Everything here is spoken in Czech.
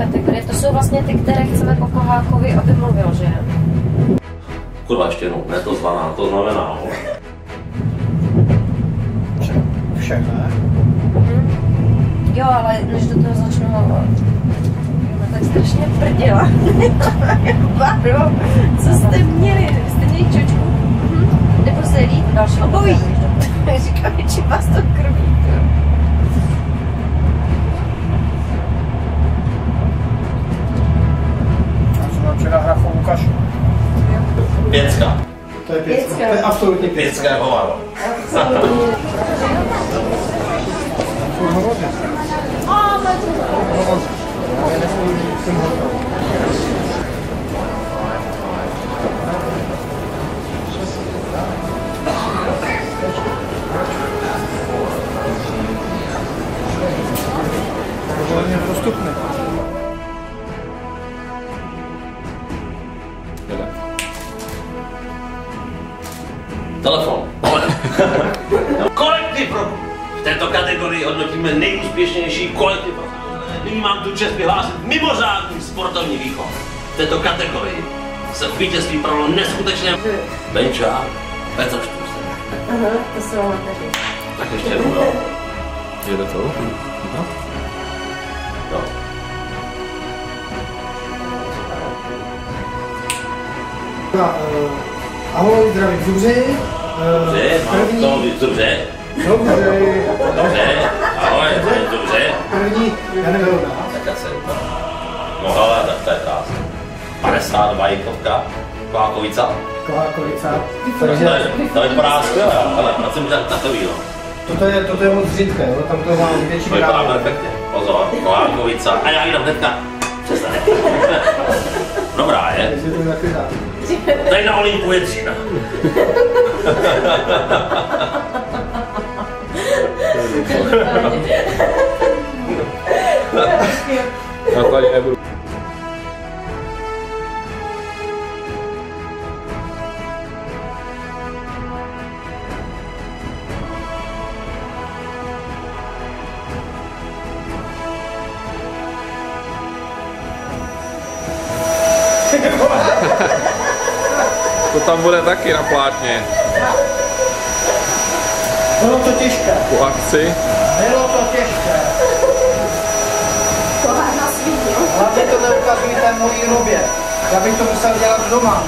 kategorie, to jsou vlastně ty, které chceme po Kohákovi, aby mluvil, že? Kurva, ještě jednou, ne to zvaná, to znamená. no. Všechno, ne? Jo, ale než do toho začnu hovor. No tak strašně prděla. Báro, co jste měli? Vy jste měli čočku? Mhm. Nebo se líp další obojí. Říkám, či vás to krví. Pecka. To je pecka. To je absolutně pecka. Pecka je hovado. Absolutně. Telefon. kolektiv pro... V této kategorii hodnotíme nejúspěšnější kolektiv pro... Nyní mám tu čest vyhlásit mimořádný sportovní výkon. V této kategorii se v vítězství provalo neskutečné... Benča, Petr. Aha, to jsou amatéři. Tak ještě jednou, jo. Jede to? No. jo. Uh, ahoj, zdraví Zuři. Uh, Dobře, mám první, to, dobře, dobře, dobře, ahoj, dobře. první, já nevím, Tak já se No hele, tak to je krásné. 52 jikovka, Kvákovica. Kolákovica. To, Takže je, to vypadá skvěle, ale pracujeme tak takový, no. toto je, toto je moc řídké, jo? tam to mám větší To vypadá perfektně. Pozor, Kvákovica. A já jdem hnedka. Přestaň. Dobrá, je. Tady na Olympu je dřína. Já tady nebudu. To tam bude taky na plátně. Bylo to těžké, Po akci. bylo to těžké. Kohák nás viděl. Hlavně to neukazujte mojí robě. Já bych to musel dělat doma.